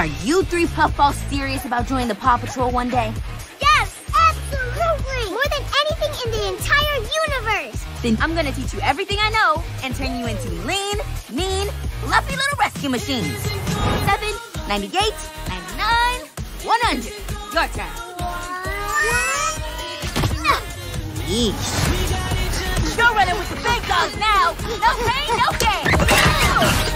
Are you three puffballs serious about joining the Paw Patrol one day? Yes, absolutely! More than anything in the entire universe! Then I'm gonna teach you everything I know and turn you into lean, mean, fluffy little rescue machines. 7, 98, 99, 100. Your turn. Yeesh. You're running with the big dogs now. No pain, no gain.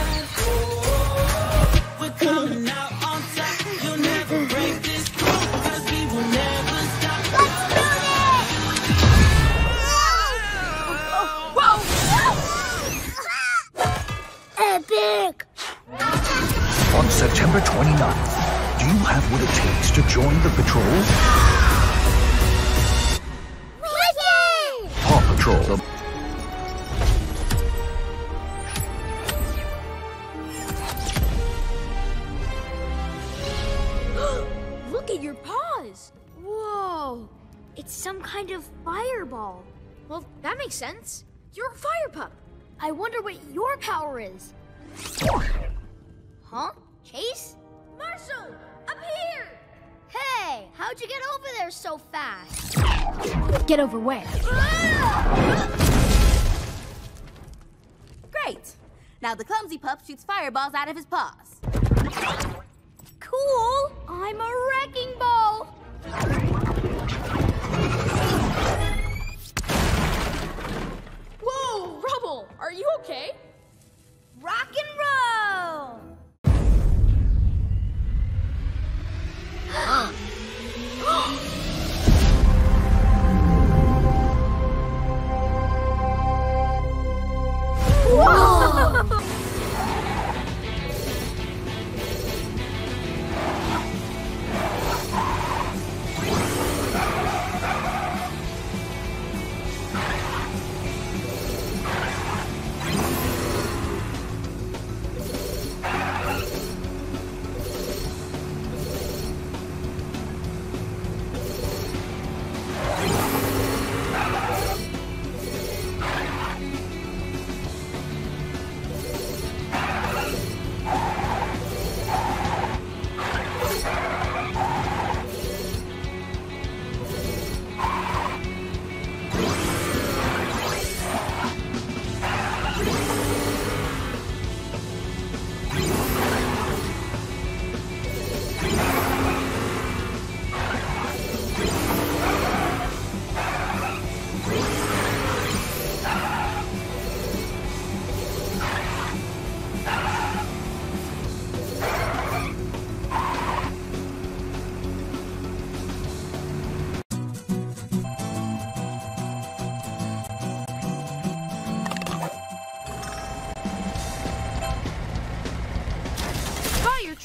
September 29th, do you have what it takes to join the patrol? Paw Patrol. Look at your paws! Whoa! It's some kind of fireball. Well, that makes sense. You're a fire pup. I wonder what your power is. Huh? Chase? Marshall! Up here! Hey! How'd you get over there so fast? Get over where? Great. Now the clumsy pup shoots fireballs out of his paws.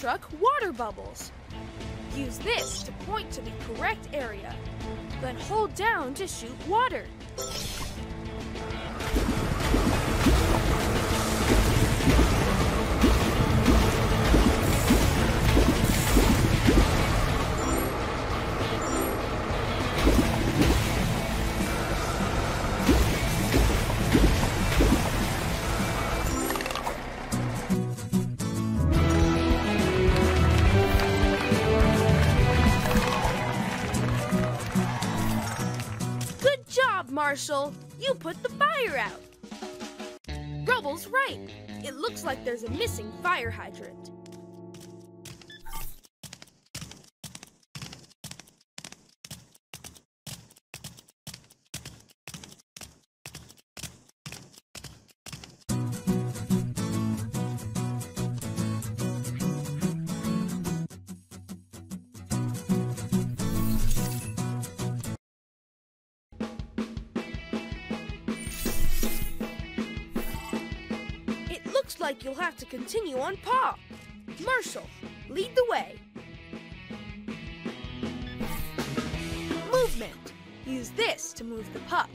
Water bubbles. Use this to point to the correct area. Then hold down to shoot water. Marshall. You put the fire out. Rubble's right. It looks like there's a missing fire hydrant. You'll have to continue on paw. Marshall, lead the way. Movement. Use this to move the pup.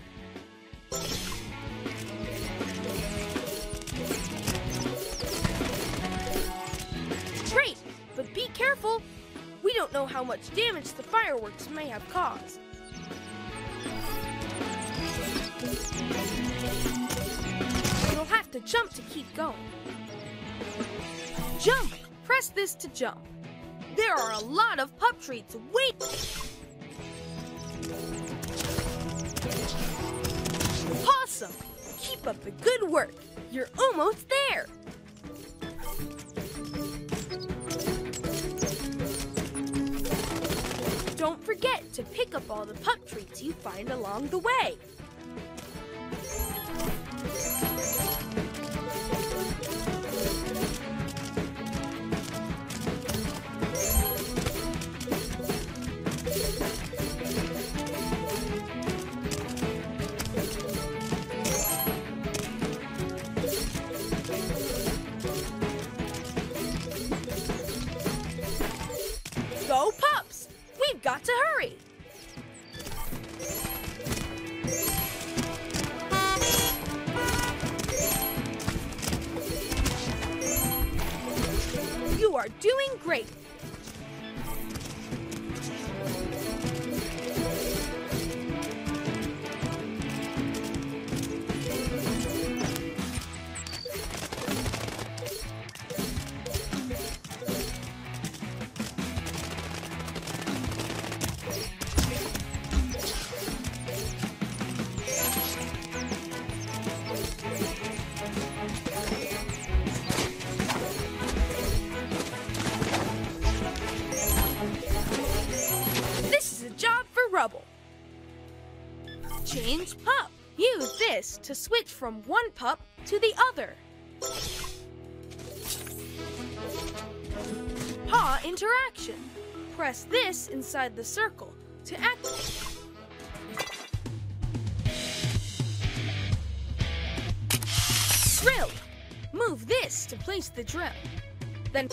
Great, but be careful. We don't know how much damage the fireworks may have caused. You'll have to jump to keep going. Jump! Press this to jump. There are a lot of pup treats wait. Awesome! Keep up the good work. You're almost there. Don't forget to pick up all the pup treats you find along the way. To switch from one pup to the other. Paw interaction. Press this inside the circle to activate. Drill. Move this to place the drill. Then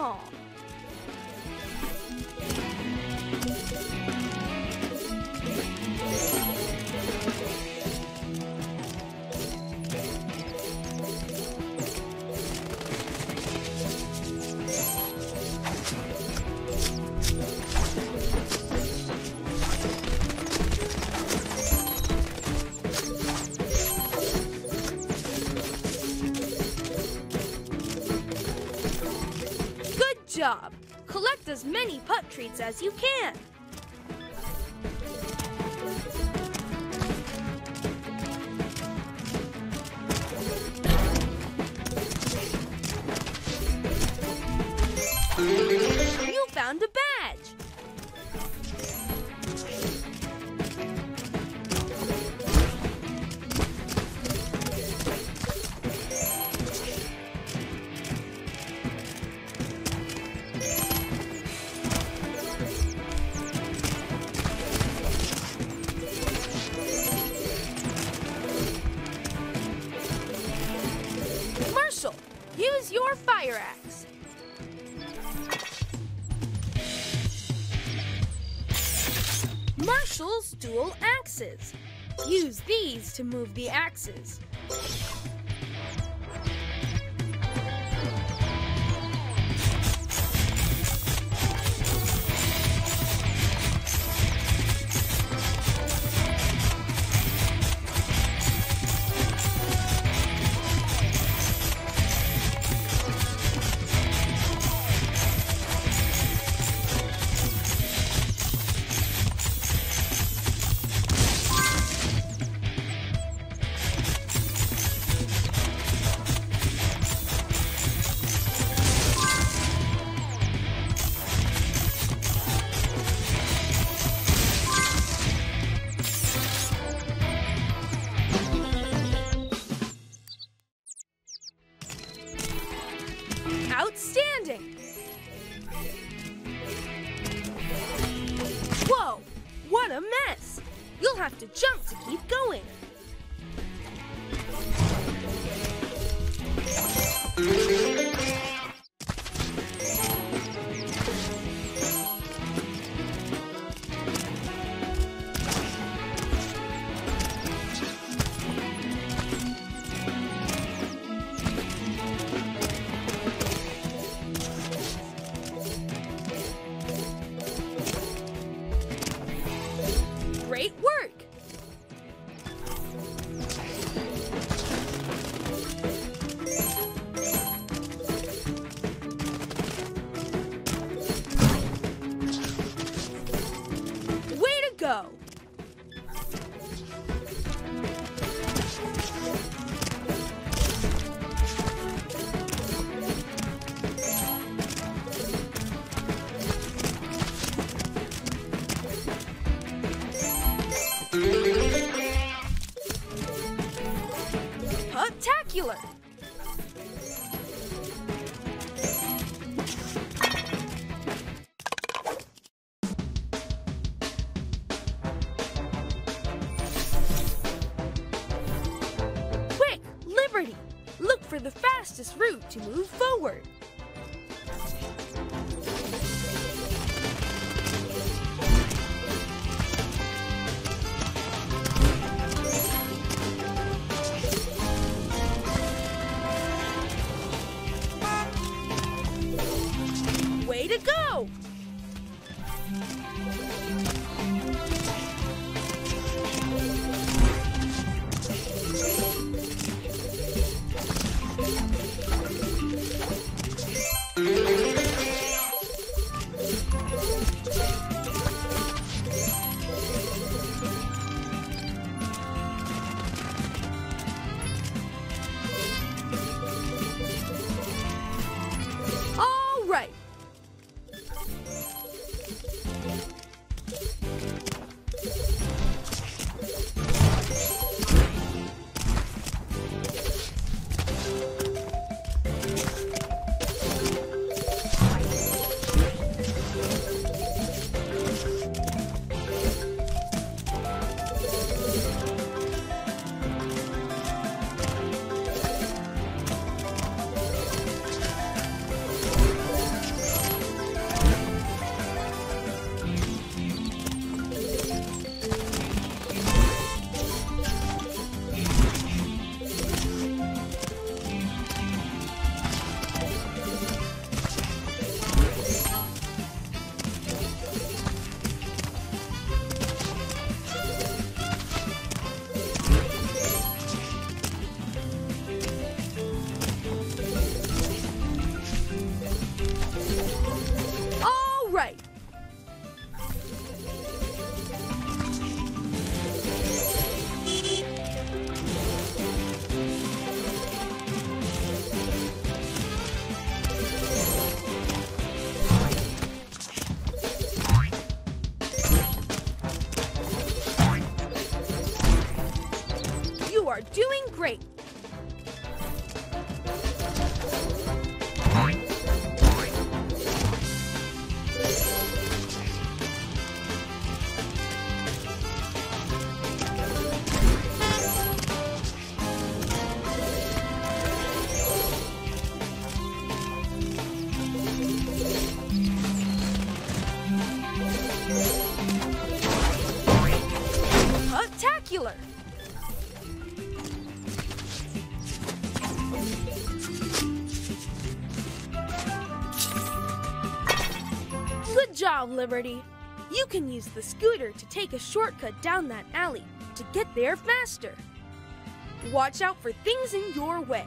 is as many pup treats as you can. To move the axes. To go! Liberty. You can use the scooter to take a shortcut down that alley to get there faster. Watch out for things in your way.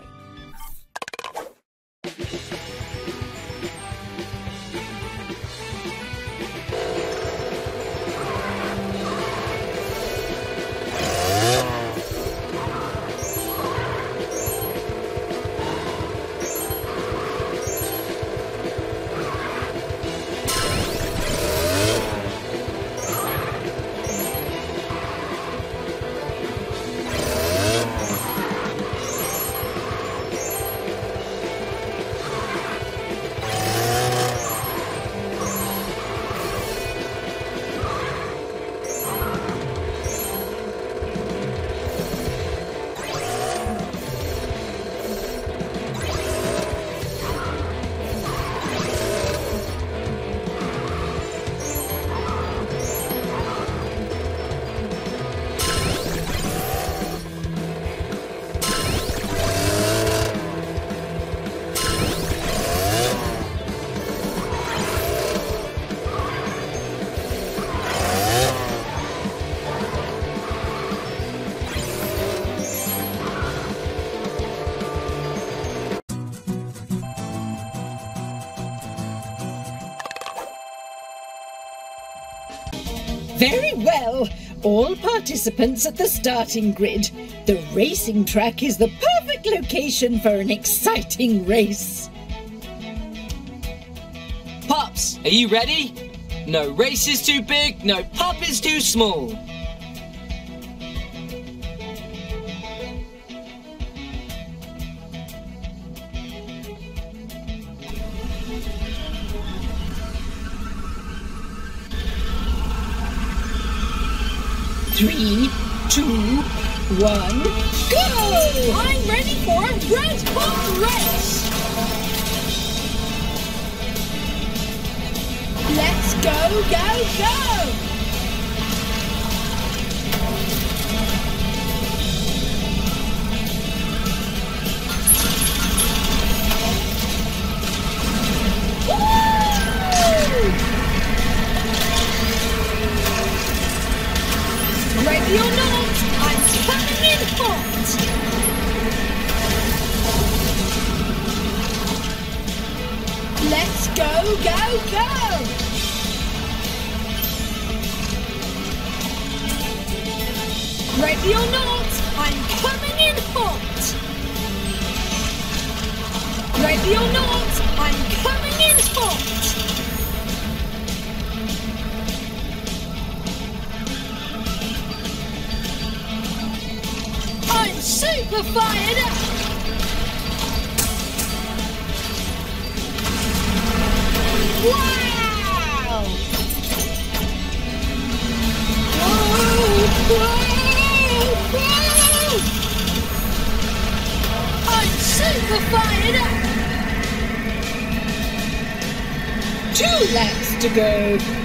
Very well. All participants at the starting grid. The racing track is the perfect location for an exciting race. Pops, are you ready? No race is too big, no pup is too small. Three, two, one, go! I'm ready for a red hot race! Let's go, go, go! Ready or not, I'm coming in hot! Let's go, go, go! Ready or not, I'm coming in hot! Ready or not, super fired up! Wow! I'm super fired up! Two laps to go.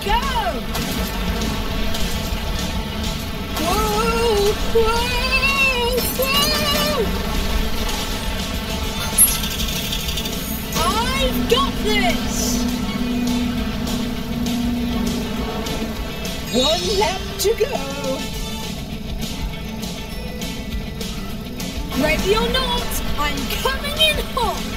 Go! Whoa! Whoa! Whoa! I've got this! One lap to go. Ready or not, I'm coming in hot!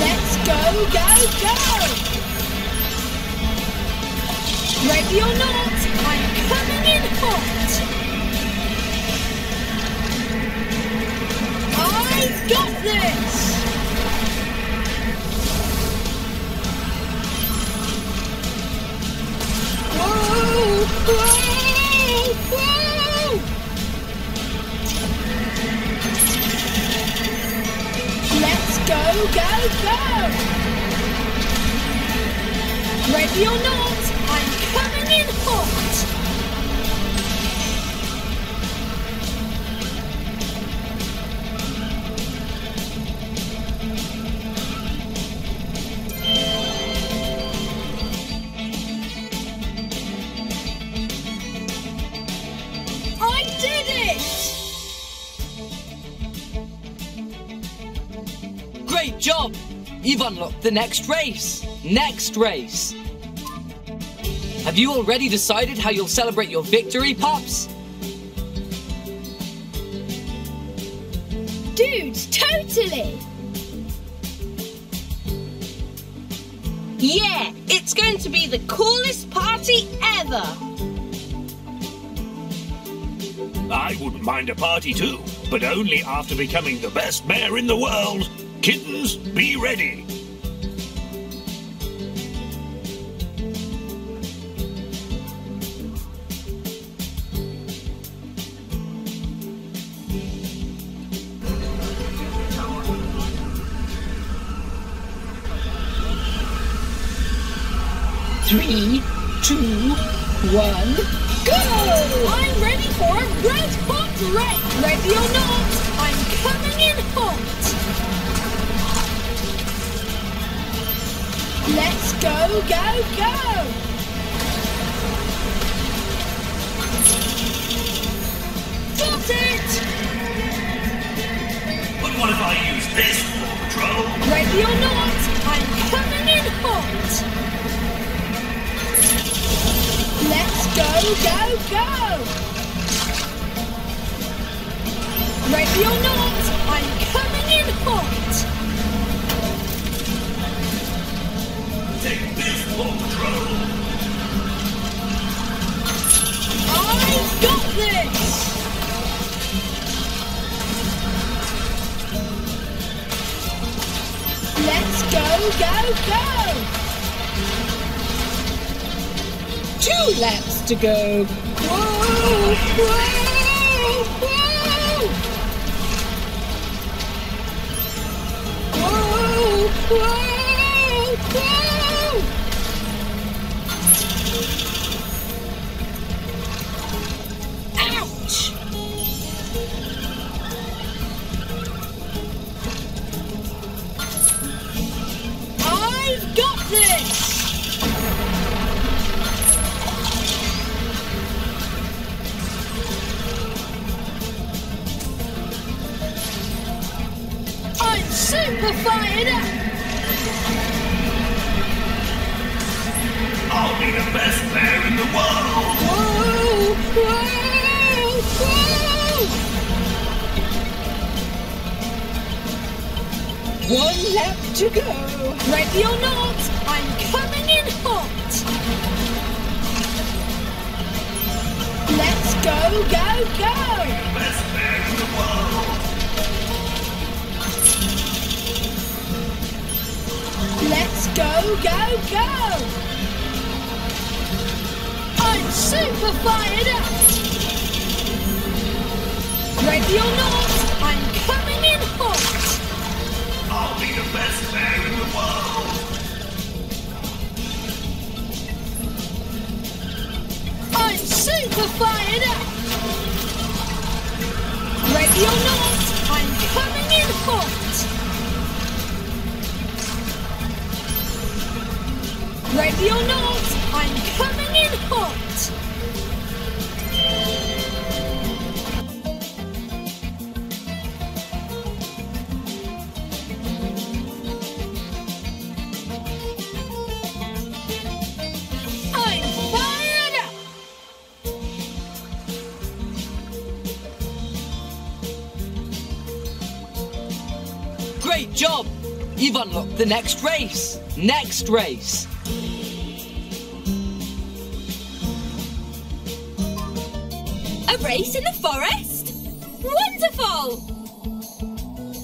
Let's go, go, go! Ready or not, I'm coming in hot! I've got this! Go, go! Ready or not, You've unlocked the next race. Next race. Have you already decided how you'll celebrate your victory, Pops? Dude, totally! Yeah, it's going to be the coolest party ever. I wouldn't mind a party too, but only after becoming the best bear in the world. Kittens, be ready. Ready or not, I'm coming in hot! Let's go, go, go! Ready or not, I'm coming in hot! Take this, Paw I've got this! Go, go, go! Two laps to go. Whoa, whoa, whoa! Whoa, whoa, One lap to go. Ready or not, I'm coming in hot! Let's go, go, go! Bear in the world. Let's go, go, go! I'm super fired up! Ready or not, best bear in the world. I'm super fired up! Ready or not, I'm coming in hot! Ready or not, the next race. Next race. A race in the forest? Wonderful!